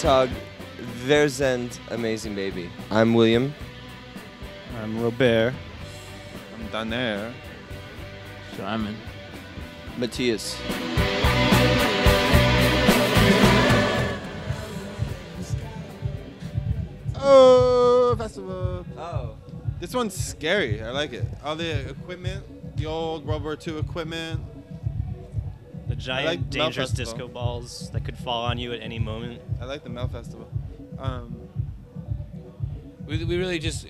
Tag, Verzend, Amazing Baby. I'm William. I'm Robert. I'm Daner. Simon. Matthias. Oh, festival. Oh. This one's scary. I like it. All the equipment, the old World War II equipment. The giant, like dangerous disco balls that could fall on you at any moment. I like the Melt Festival. Um, We, we really just.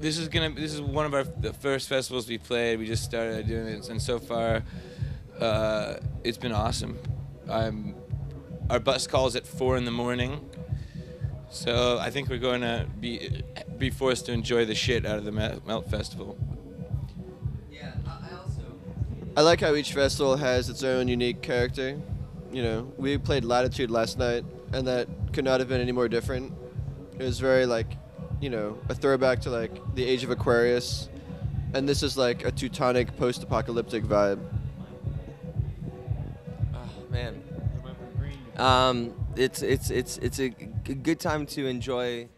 This is gonna. This is one of our the first festivals we played. We just started doing it, and so far, uh, it's been awesome. I'm. Our bus calls at four in the morning, so I think we're going to be be forced to enjoy the shit out of the Melt Festival. I like how each festival has its own unique character. You know, we played Latitude last night, and that could not have been any more different. It was very like, you know, a throwback to like the Age of Aquarius, and this is like a Teutonic post-apocalyptic vibe. Oh man. Um, it's it's it's it's a good time to enjoy